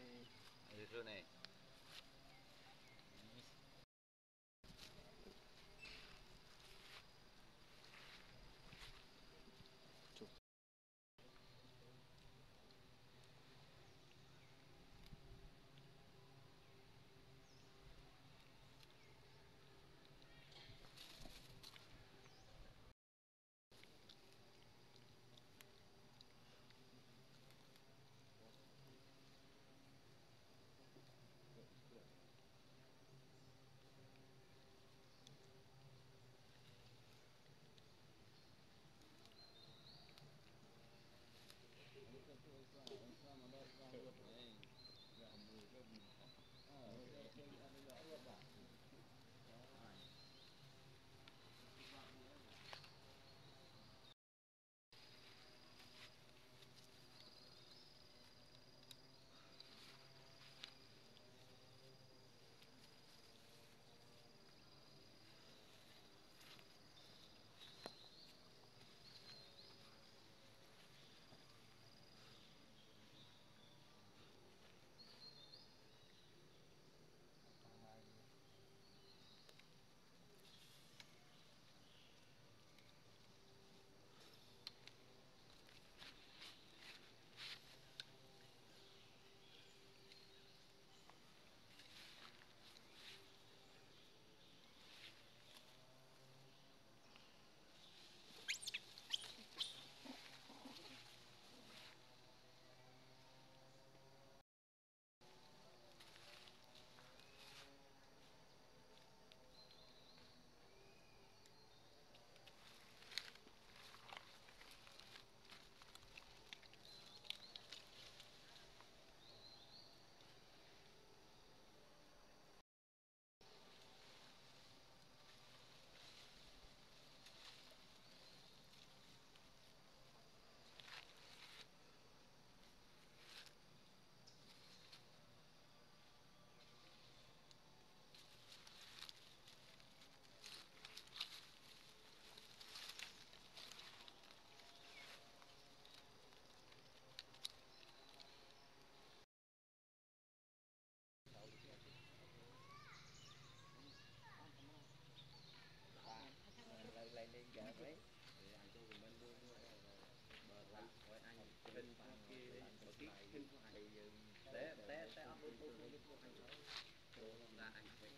Ừ, ừ, rồi này គឺខ្លួនឯងយើងតែតែតែអត់ដូចខ្លួនឯងខ្លួនឯងចូលដល់អញវិញ